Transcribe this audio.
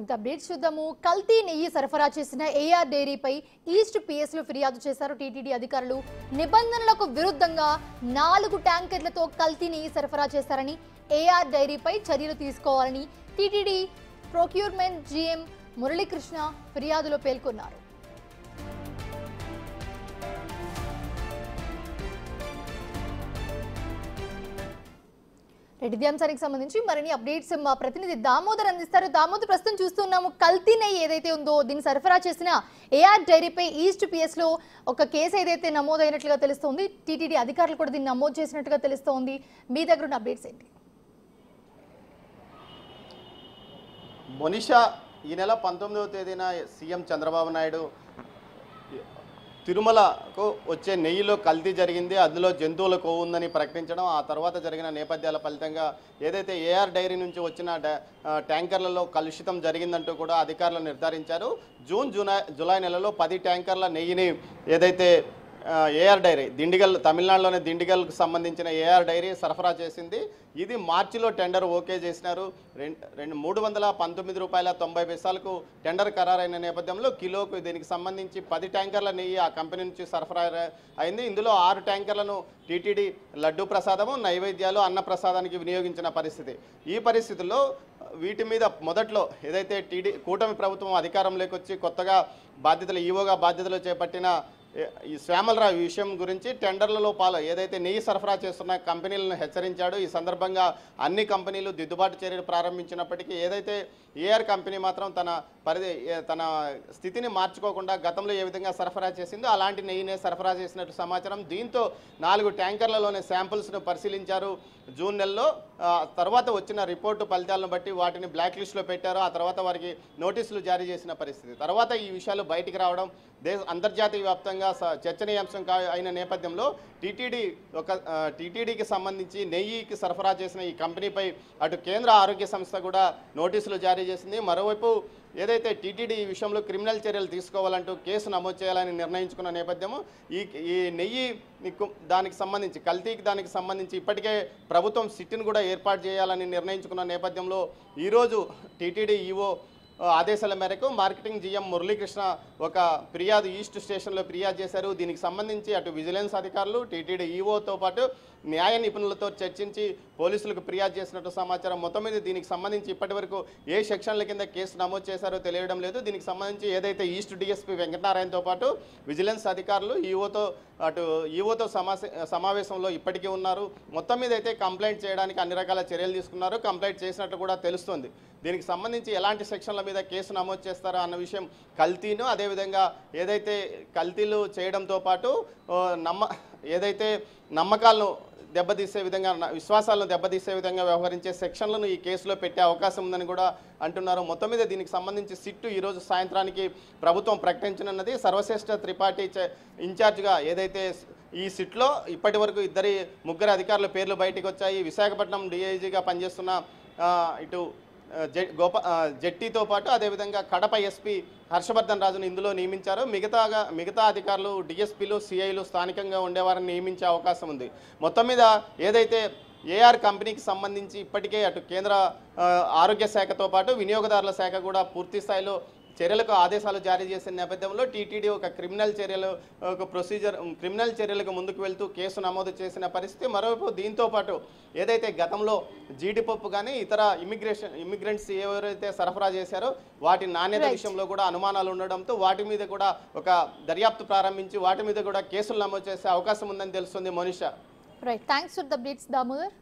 ఇంకా అప్డేట్స్ చూద్దాము. కల్తీ నెయ్యి సరఫరా చేసిన ఏఆర్ డైరీపై ఈస్ట్ పిఎస్లో ఫిర్యాదు చేశారు టీటీడీ అధికారులు. నిబంధనలకు విరుద్ధంగా నాలుగు ట్యాంకర్లతో కల్తీ నెయ్యి సరఫరా చేశారని ఏఆర్ డైరీపై చర్యలు తీసుకోవాలని టీటీడీ ప్రొక్యూర్మెంట్ జీఎం మురళీకృష్ణ ఫిర్యాదులో పేర్కొన్నారు. రెడ్డి అంశానికి సంబంధించి మరిన్ని అప్డేట్స్ మా ప్రతినిధి దామోదర్ అందిస్తారు. దామోదర్ ప్రస్తుతం చూస్తున్నాము కల్తీ నెయ్యి ఏదైతే ఉందో దీన్ని సరఫరా చేసిన ఏఆర్ డైరీపై ఈస్ట్ పిఎస్లో ఒక కేసు ఏదైతే నమోదైనట్లుగా తెలుస్తోంది టీటీడీ అధికారులు కూడా దీన్ని నమోదు చేసినట్టుగా తెలుస్తోంది. మీ దగ్గర ఉన్న అప్డేట్స్ ఏంటి? మొనిషా ఈ నెల పంతొమ్మిదవ తేదీన సీఎం చంద్రబాబు నాయుడు తిరుమలకు వచ్చే నెయ్యిలో కల్తీ జరిగింది. అందులో జంతువుల కొవ్వు ఉందని ప్రకటించడం ఆ తర్వాత జరిగిన నేపథ్యాల ఫలితంగా ఏదైతే ఏఆర్ డైరీ నుంచి వచ్చిన ట్యాంకర్లలో కలుషితం జరిగిందంటూ కూడా అధికారులు నిర్ధారించారు. జూన్ జూలై జూలై నెలలో పది ట్యాంకర్ల నెయ్యిని ఏదైతే ఏఆర్ డైరీ దిండిగల్ తమిళనాడులోని దిండిగల్కు సంబంధించిన ఏఆర్ డైరీ సరఫరా చేసింది. ఇది మార్చిలో టెండర్ ఓకే చేసినారు. రెండు రెండు మూడు వందల పంతొమ్మిది రూపాయల తొంభై పైసలకు టెండర్ ఖరారైన నేపథ్యంలో కిలోకు దీనికి సంబంధించి పది ట్యాంకర్ల నెయ్యి ఆ కంపెనీ నుంచి సరఫరా అయింది. ఇందులో ఆరు ట్యాంకర్లను టీటీడీ లడ్డు ప్రసాదము నైవేద్యాలు అన్న ప్రసాదానికి వినియోగించిన పరిస్థితి. ఈ పరిస్థితుల్లో వీటి మీద మొదట్లో ఏదైతే టీడీ కూటమి ప్రభుత్వం అధికారంలోకి వచ్చి కొత్తగా బాధ్యతలు ఈవోగా బాధ్యతలు చేపట్టిన ఈ శ్యామలరావు ఈ విషయం గురించి టెండర్లలో పాలు ఏదైతే నెయ్యి సరఫరా చేస్తున్న కంపెనీలను హెచ్చరించాడు ఈ సందర్భంగా అన్ని కంపెనీలు దిద్దుబాటు చర్యలు ప్రారంభించినప్పటికీ ఏదైతే ఏఆర్ కంపెనీ మాత్రం తన పరిధి తన స్థితిని మార్చుకోకుండా గతంలో ఏ విధంగా సరఫరా చేసిందో అలాంటి నెయ్యినే సరఫరా చేసినట్టు సమాచారం. దీంతో నాలుగు ట్యాంకర్లలోని శాంపుల్స్ను పరిశీలించారు. జూన్ నెలలో తర్వాత వచ్చిన రిపోర్టు ఫలితాలను బట్టి వాటిని బ్లాక్ లిస్ట్లో పెట్టారు. ఆ తర్వాత వారికి నోటీసులు జారీ చేసిన పరిస్థితి. తర్వాత ఈ విషయాలు బయటికి రావడం దేశ అంతర్జాతీయ వ్యాప్తంగా స- చర్చనీయాంశం కా అయిన నేపథ్యంలో టీటీడీ ఒక టీటీడీకి సంబంధించి నెయ్యికి సరఫరా చేసిన ఈ కంపెనీపై అటు కేంద్ర ఆరోగ్య సంస్థ కూడా నోటీసులు జారీ చేసింది. మరోవైపు ఏదైతే టీటీడీ ఈ విషయంలో క్రిమినల్ చర్యలు తీసుకోవాలంటూ కేసు నమోదు చేయాలని నిర్ణయించుకున్న నేపథ్యము ఈ ఈ నెయ్యి దానికి సంబంధించి కల్తీకి దానికి సంబంధించి ఇప్పటికే ప్రభుత్వం సిట్టిని కూడా ఏర్పాటు చేయాలని నిర్ణయించుకున్న నేపథ్యంలో ఈరోజు టీటీడీ ఈవో ఆదేశాల మేరకు మార్కెటింగ్ జీఎం మురళీకృష్ణ ఒక ఫిర్యాదు ఈస్ట్ స్టేషన్లో ఫిర్యాదు చేశారు. దీనికి సంబంధించి అటు విజిలెన్స్ అధికారులు టీటీడీ ఈఓతో పాటు న్యాయ నిపుణులతో చర్చించి పోలీసులకు ఫిర్యాదు చేసినట్టు సమాచారం మొత్తం మీద దీనికి సంబంధించి ఇప్పటివరకు ఏ సెక్షన్ల కింద కేసు నమోదు చేశారో తెలియడం లేదు. దీనికి సంబంధించి ఏదైతే ఈస్ట్ డిఎస్పీ వెంకటనారాయణతో పాటు విజిలెన్స్ అధికారులు ఈఓతో అటు ఈఓతో సమావేశంలో ఇప్పటికీ ఉన్నారు. మొత్తం మీద అయితే కంప్లైంట్ చేయడానికి అన్ని రకాల చర్యలు తీసుకున్నారు. కంప్లైంట్ చేసినట్టు కూడా తెలుస్తుంది. దీనికి సంబంధించి ఎలాంటి సెక్షన్ల మీద కేసు నమోదు చేస్తారో అన్న విషయం కల్తీను. అదేవిధంగా ఏదైతే కల్తీలు చేయడంతో పాటు నమ్మ ఏదైతే నమ్మకాలను దెబ్బతీసే విధంగా విశ్వాసాలను దెబ్బతీసే విధంగా వ్యవహరించే సెక్షన్లను ఈ కేసులో పెట్టే అవకాశం ఉందని కూడా అంటున్నారు. మొత్తం మీద దీనికి సంబంధించి సిట్టు ఈరోజు సాయంత్రానికి ప్రభుత్వం ప్రకటించనున్నది. సర్వశ్రేష్ఠ త్రిపాఠి ఇన్ఛార్జ్గా ఏదైతే ఈ సిట్లో ఇప్పటి వరకు ఇద్దరి ముగ్గురు అధికారుల పేర్లు బయటకు వచ్చాయి విశాఖపట్నం డిఐజీగా పనిచేస్తున్న ఇటు గోప జట్టితో జెట్టీతో పాటు అదేవిధంగా కడప ఎస్పీ హర్షవర్ధన్ రాజును ఇందులో నియమించారు. మిగతాగా మిగతా అధికారులు డిఎస్పీలు సిఐలు స్థానికంగా ఉండేవారిని నియమించే అవకాశం ఉంది. మొత్తం మీద ఏదైతే ఏఆర్ కంపెనీకి సంబంధించి ఇప్పటికే అటు కేంద్ర ఆరోగ్య శాఖతో పాటు వినియోగదారుల శాఖ కూడా పూర్తి స్థాయిలో చర్యలకు ఆదేశాలు జారీ చేసిన నేపథ్యంలో టీటీడీ ఒక క్రిమినల్ చర్యలు ఒక ప్రొసీజర్ క్రిమినల్ చర్యలకు ముందుకు వెళ్తూ కేసు నమోదు చేసిన పరిస్థితి. మరోవైపు దీంతో పాటు ఏదైతే గతంలో జీడిపప్పు కానీ ఇతర ఇమిగ్రేషన్ ఇమిగ్రెంట్స్ ఎవరైతే సరఫరా చేశారో వాటి నాణ్యత. విషయంలో కూడా అనుమానాలు ఉండడంతో వాటి మీద కూడా ఒక దర్యాప్తు ప్రారంభించి వాటి మీద కూడా కేసులు నమోదు చేసే అవకాశం ఉందని తెలుస్తుంది. Monisha. Right thanks for the updates Damodar